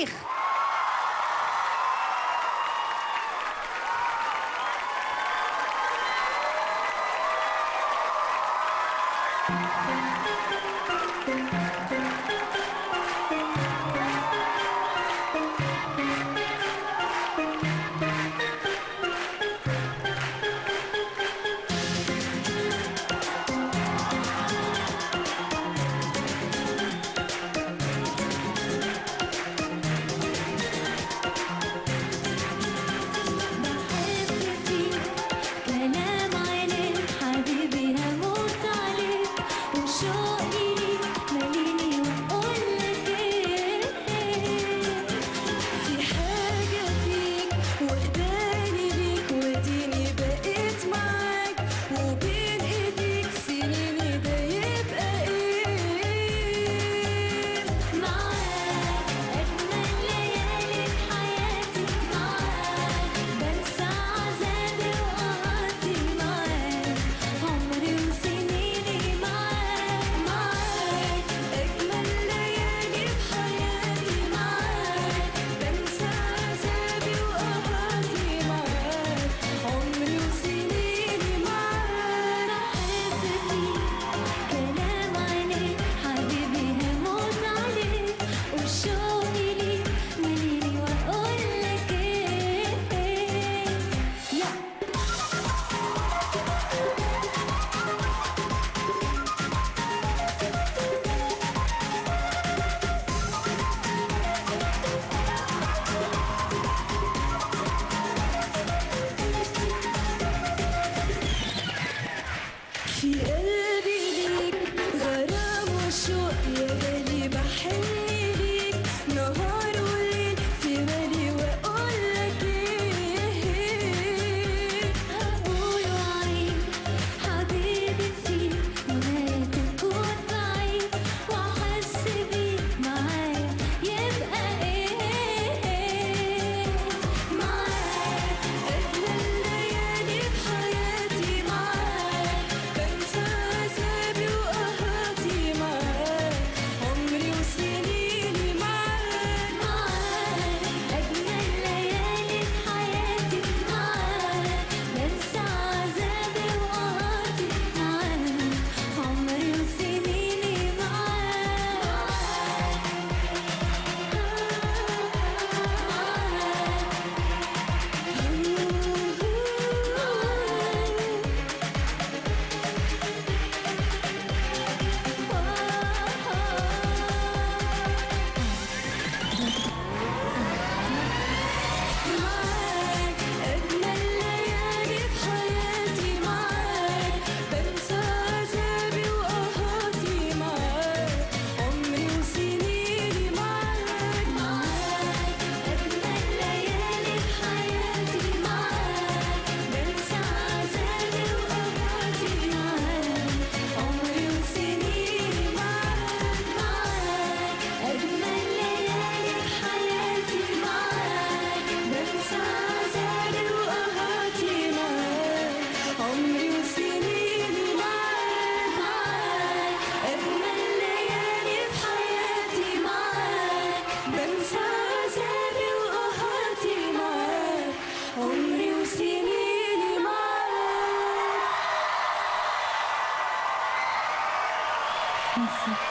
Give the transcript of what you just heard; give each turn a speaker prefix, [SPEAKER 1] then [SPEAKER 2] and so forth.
[SPEAKER 1] venir.
[SPEAKER 2] Merci.